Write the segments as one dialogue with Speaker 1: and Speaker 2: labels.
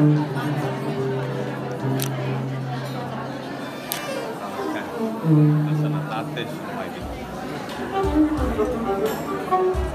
Speaker 1: De sănătate și numai bine.
Speaker 2: Mulțumesc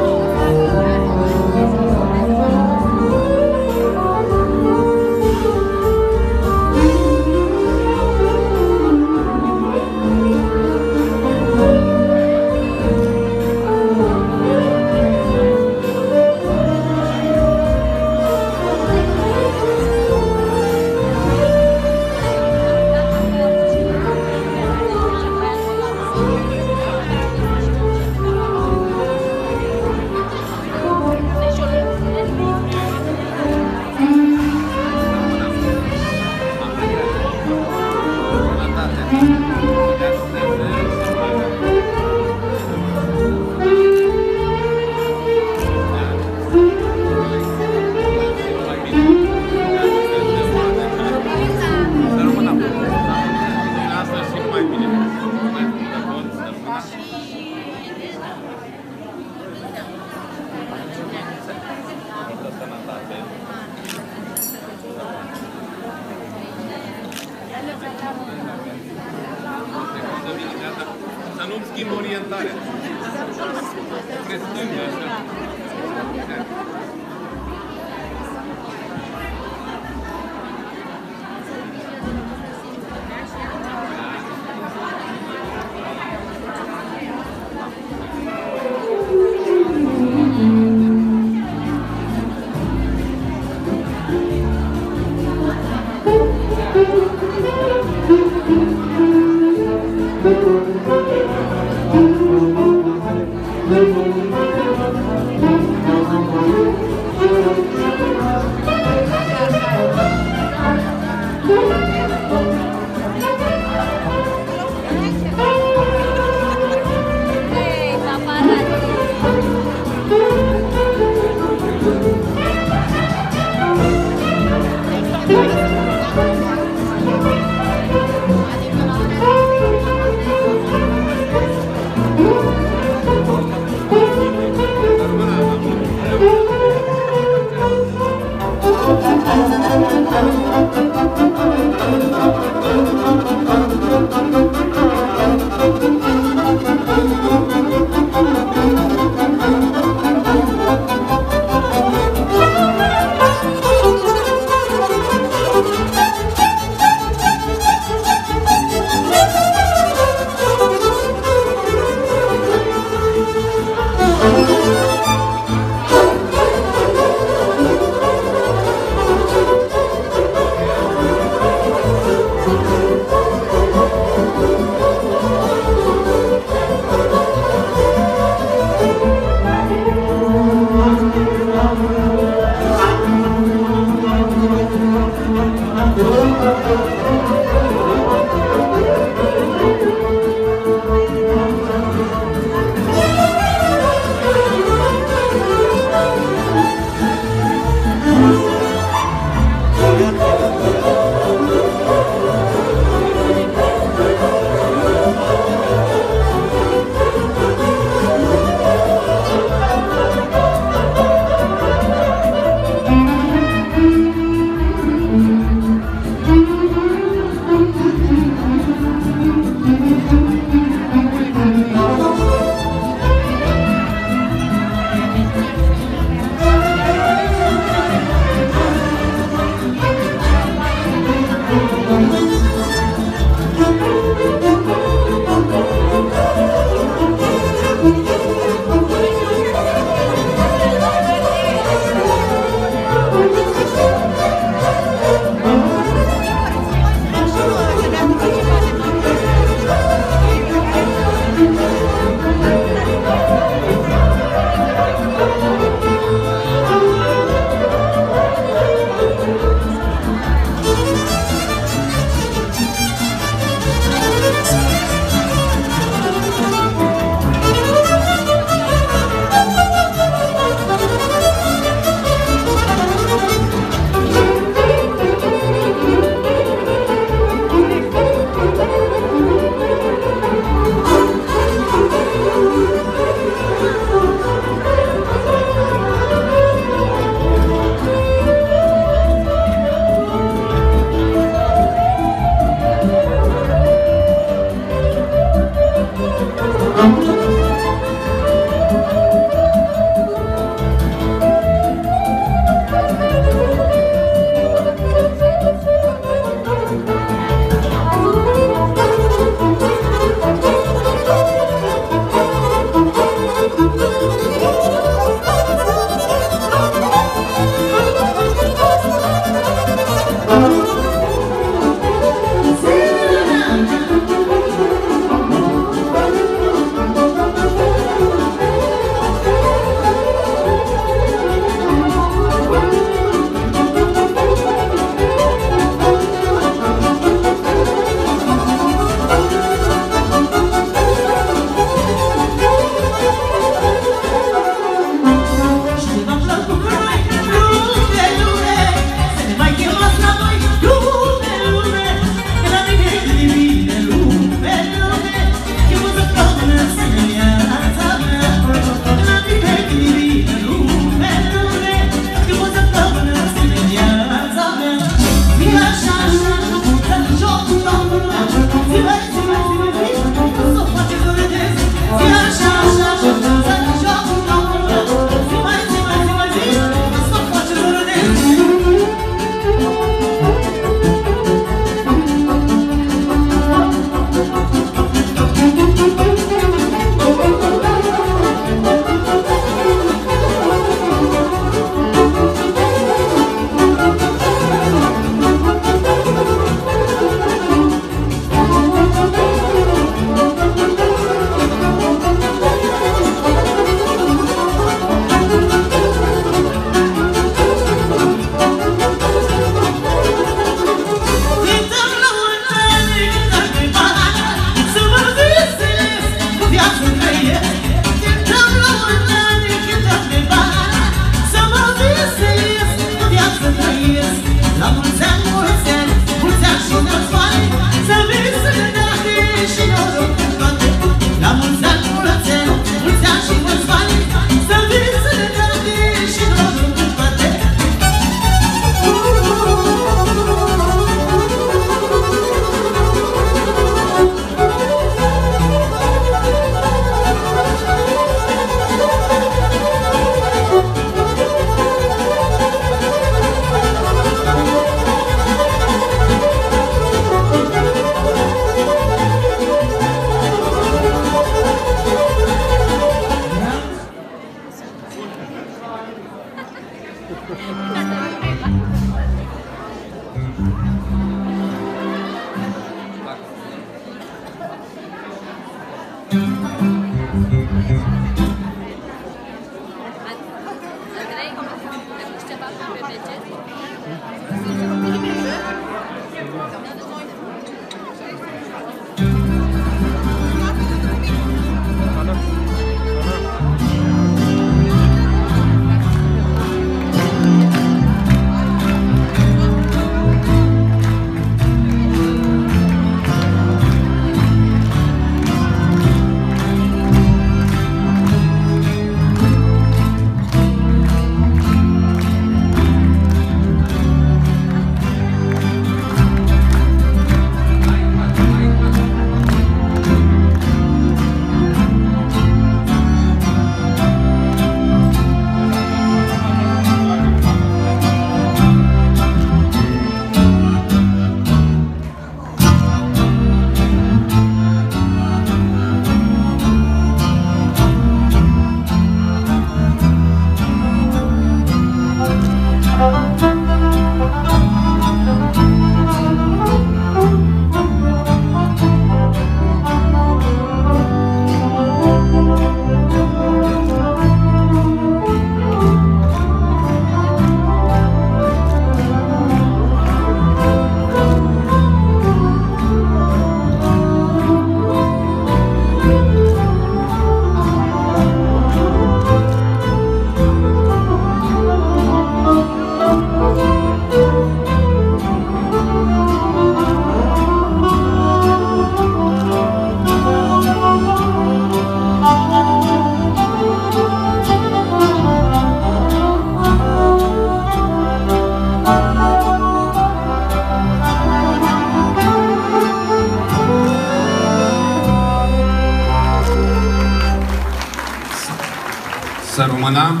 Speaker 1: Să rămână,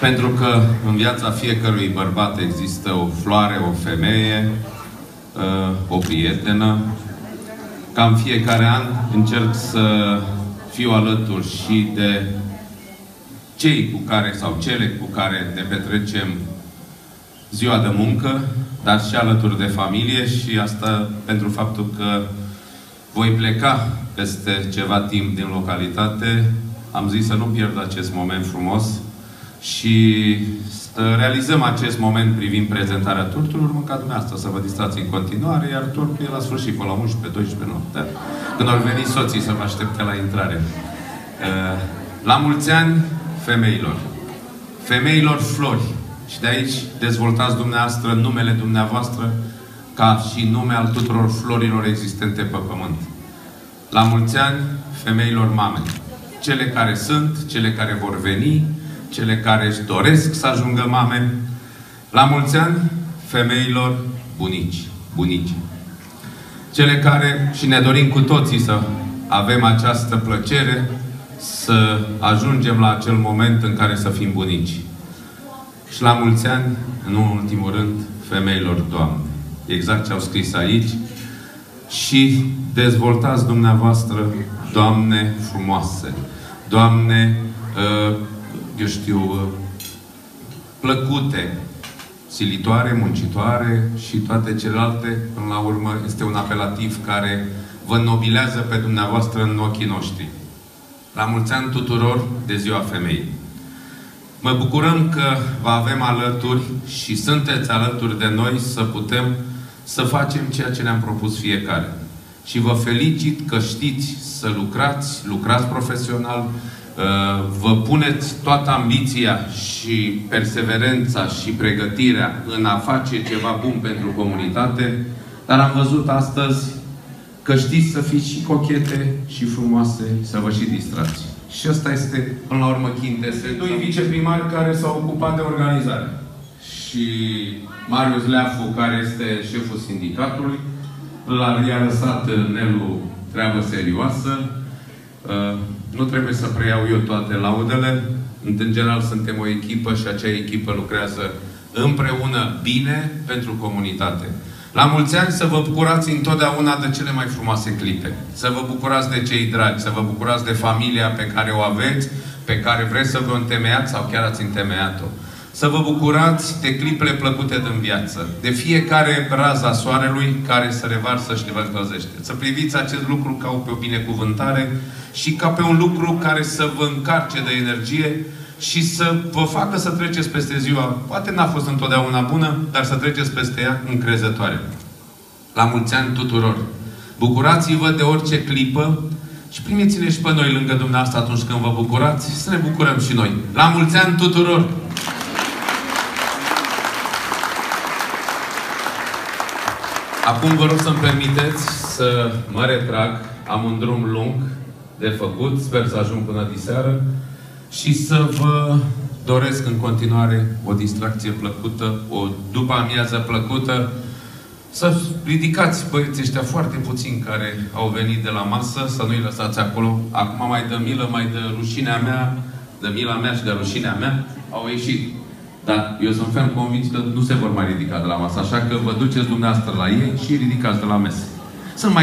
Speaker 1: pentru că în viața fiecărui bărbat există o floare, o femeie, uh, o prietenă. Ca în fiecare an încerc să fiu alături și de cei cu care sau cele cu care ne petrecem ziua de muncă, dar și alături de familie și asta pentru faptul că voi pleca peste ceva timp din localitate. Am zis să nu pierd acest moment frumos și să realizăm acest moment privind prezentarea torturilor, mânca dumneavoastră să vă distrați în continuare, iar tortul e la sfârșit, pe la 11-12 noapte, când au venit soții să vă aștepte la intrare. Uh, La mulți ani, femeilor. Femeilor flori. Și de aici dezvoltați dumneavoastră numele dumneavoastră ca și nume al tuturor florilor existente pe pământ. La mulți ani, femeilor mame. Cele care sunt, cele care vor veni, cele care își doresc să ajungă mame. La mulți ani, femeilor bunici, bunici. Cele care, și ne dorim cu toții să avem această plăcere, să ajungem la acel moment în care să fim bunici. Și la mulți ani, în ultimul rând, femeilor Doamne. Exact ce au scris aici. Și dezvoltați dumneavoastră, Doamne frumoase, Doamne, uh, eu știu, uh, plăcute, silitoare, muncitoare și toate celelalte, până la urmă, este un apelativ care vă nobilează pe dumneavoastră în ochii noștri. La mulți ani tuturor de ziua femeii. Mă bucurăm că vă avem alături și sunteți alături de noi să putem să facem ceea ce ne-am propus fiecare. Și vă felicit că știți să lucrați, lucrați profesional, uh, vă puneți toată ambiția și perseverența și pregătirea în a face ceva bun pentru comunitate, dar am văzut astăzi că știți să fiți și cochete și frumoase, să vă și distrați. Și ăsta este, până la urmă, chintesența. Doi viceprimari care s-au ocupat de organizare. Și Marius Leafu, care este șeful sindicatului, l-a lăsat Nelu treabă serioasă. Uh, nu trebuie să preiau eu toate laudele. În general suntem o echipă și acea echipă lucrează împreună bine pentru comunitate. La mulți ani să vă bucurați întotdeauna de cele mai frumoase clipe. Să vă bucurați de cei dragi, să vă bucurați de familia pe care o aveți, pe care vreți să vă întemeiați sau chiar ați întemeiat-o. Să vă bucurați de clipele plăcute din viață, de fiecare raza soarelui care se revarsă și vă încălzește. Să priviți acest lucru ca pe o binecuvântare și ca pe un lucru care să vă încarce de energie și să vă facă să treceți peste ziua, poate n-a fost întotdeauna bună, dar să treceți peste ea încrezătoare. La mulți ani tuturor! Bucurați-vă de orice clipă și primiți-ne și pe noi lângă dumneavoastră atunci când vă bucurați, să ne bucurăm și noi. La mulți ani tuturor! Acum vă rog să-mi permiteți să mă retrag. Am un drum lung de făcut. Sper să ajung până diseară. Și să vă doresc în continuare o distracție plăcută, o după amiază plăcută. Să ridicați băieții ăștia foarte puțini care au venit de la masă, să nu-i lăsați acolo. Acum mai dă milă, mai dă rușinea mea, de mila mea și de rușinea mea, au ieșit. Dar eu sunt ferm convins că nu se vor mai ridica de la masă, așa că vă duceți dumneavoastră la ei și ridicați de la mese. Sunt mai